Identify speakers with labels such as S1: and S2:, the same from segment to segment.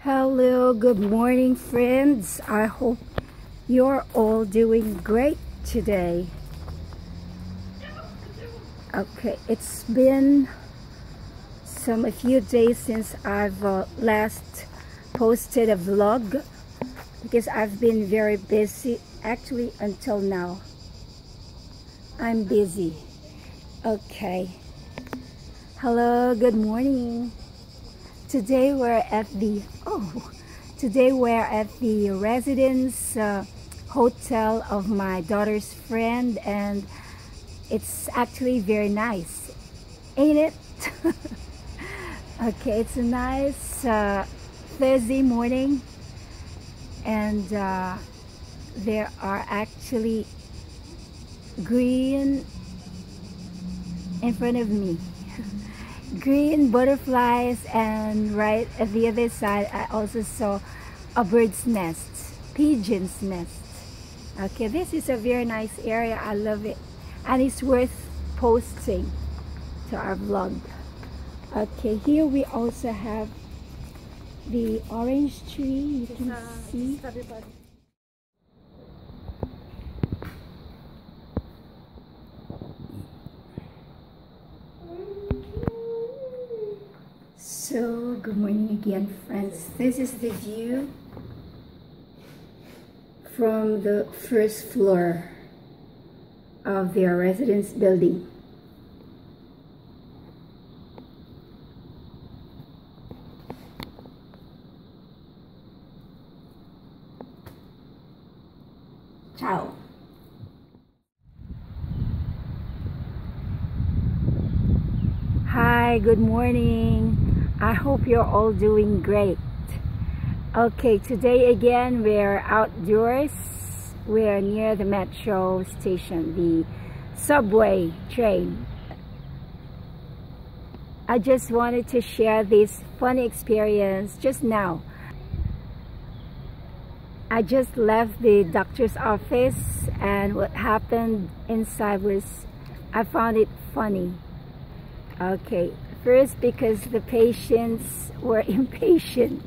S1: Hello, good morning, friends. I hope you're all doing great today. Okay, it's been some a few days since I've uh, last posted a vlog because I've been very busy actually until now. I'm busy. Okay. Hello, good morning. Today we're at the oh, today we're at the residence uh, hotel of my daughter's friend, and it's actually very nice, ain't it? okay, it's a nice uh, Thursday morning, and uh, there are actually green in front of me. Green butterflies and right at the other side I also saw a bird's nest pigeon's nest. Okay this is a very nice area. I love it. And it's worth posting to our vlog. Okay here we also have the orange tree. You can see So, good morning again, friends. This is the view from the first floor of their residence building. Ciao. Hi, good morning. I hope you're all doing great. Okay, today again we're outdoors. We're near the metro station, the subway train. I just wanted to share this funny experience just now. I just left the doctor's office and what happened inside was I found it funny. Okay, first because the patients were impatient.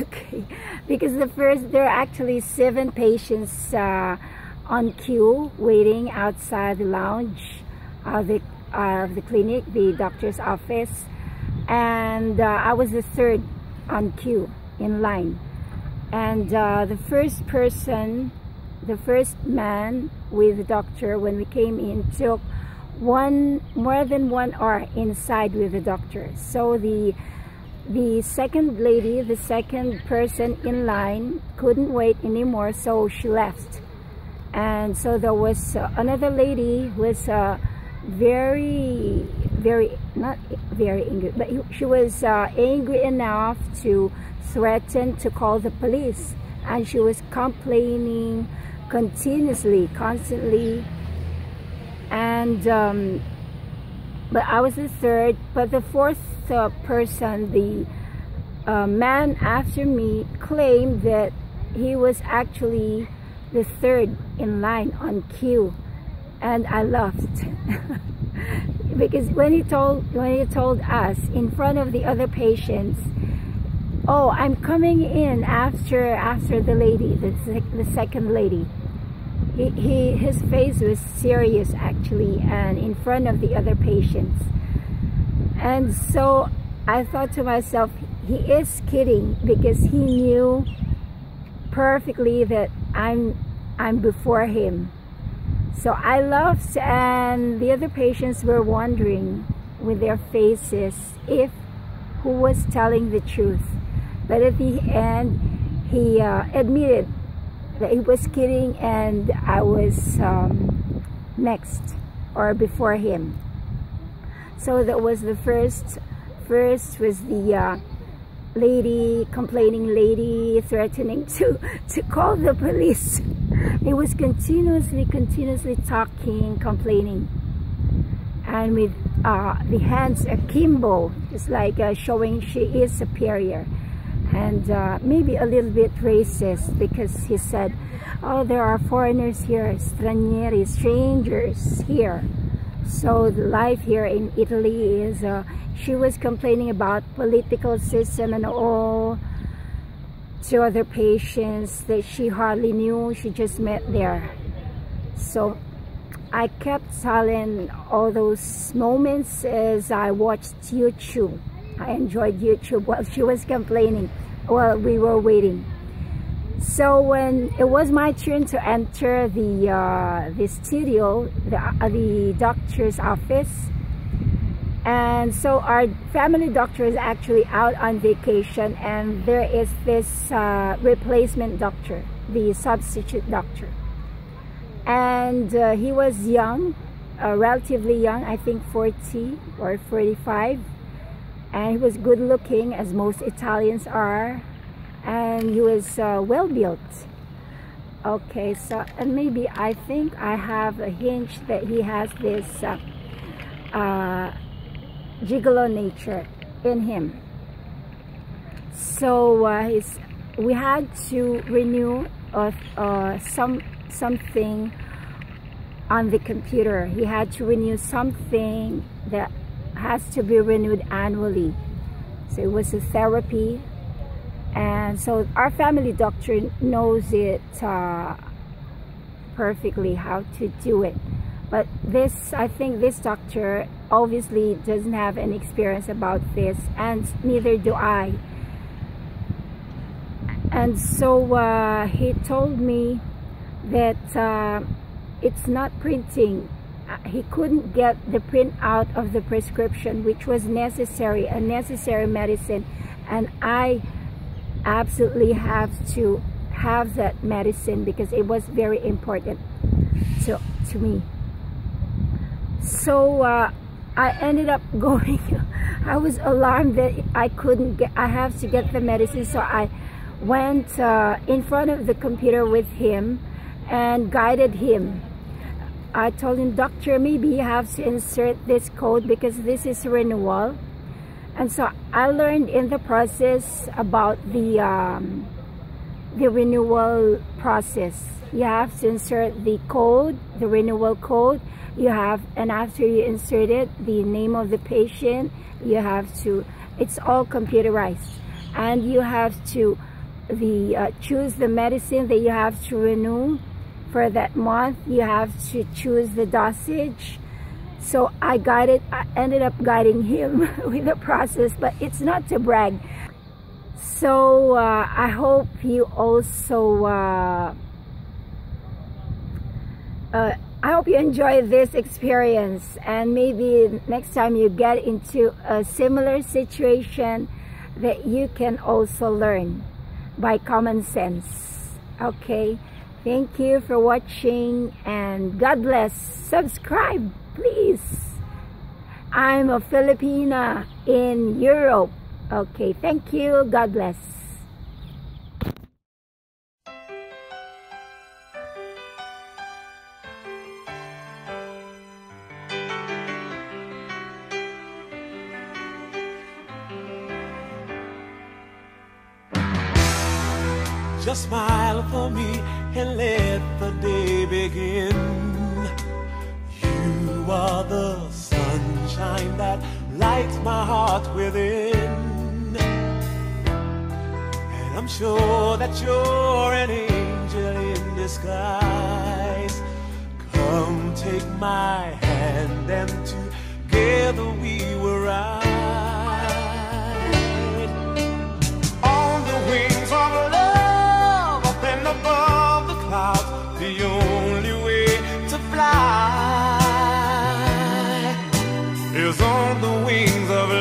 S1: okay, because the first, there are actually seven patients uh, on queue waiting outside the lounge of the, of the clinic, the doctor's office. And uh, I was the third on queue in line. And uh, the first person, the first man with the doctor when we came in took one more than one hour inside with the doctor. So the the second lady the second person in line couldn't wait anymore so she left. And so there was uh, another lady who was uh, very very not very angry but she was uh, angry enough to threaten to call the police. And she was complaining continuously constantly and um, but I was the third but the fourth uh, person the uh, man after me claimed that he was actually the third in line on queue and I laughed because when he told when he told us in front of the other patients oh I'm coming in after after the lady the, the second lady he, his face was serious actually and in front of the other patients. And so I thought to myself, he is kidding because he knew perfectly that I'm, I'm before him. So I laughed and the other patients were wondering with their faces if who was telling the truth. But at the end, he uh, admitted that he was kidding and I was um, next or before him. So that was the first, first was the uh, lady, complaining lady threatening to, to call the police. He was continuously, continuously talking, complaining. And with uh, the hands akimbo, it's like uh, showing she is superior. And uh, maybe a little bit racist because he said, oh, there are foreigners here, stranieri, strangers here. So the life here in Italy is, uh, she was complaining about political system and all to other patients that she hardly knew, she just met there. So I kept silent all those moments as I watched YouTube. I enjoyed YouTube while she was complaining while we were waiting. So when it was my turn to enter the uh, the studio, the, uh, the doctor's office, and so our family doctor is actually out on vacation, and there is this uh, replacement doctor, the substitute doctor, and uh, he was young, uh, relatively young, I think 40 or 45, and he was good looking, as most Italians are. And he was uh, well built okay so and maybe I think I have a hinge that he has this uh, uh, gigolo nature in him. So uh, we had to renew uh, some something on the computer. He had to renew something that has to be renewed annually. So it was a therapy. And so our family doctor knows it uh, perfectly how to do it. But this I think this doctor obviously doesn't have any experience about this and neither do I. And so uh, he told me that uh, it's not printing he couldn't get the print out of the prescription which was necessary a necessary medicine and I absolutely have to have that medicine because it was very important to, to me. So uh, I ended up going, I was alarmed that I couldn't get, I have to get the medicine. So I went uh, in front of the computer with him and guided him. I told him, doctor, maybe you have to insert this code because this is renewal. And so I learned in the process about the um, the renewal process. You have to insert the code the renewal code. You have and after you insert it the name of the patient you have to it's all computerized. And you have to the uh, choose the medicine that you have to renew for that month you have to choose the dosage so I guided, I ended up guiding him with the process, but it's not to brag. So uh, I hope you also, uh, uh, I hope you enjoy this experience and maybe next time you get into a similar situation that you can also learn by common sense. Okay, thank you for watching and God bless. Subscribe please. I'm a Filipina in Europe. Okay, thank you. God bless.
S2: Just smile for me and let the day begin You are the sunshine that lights my heart within. And I'm sure that you're an angel in disguise. Come take my hand and together we will ride. On the wings of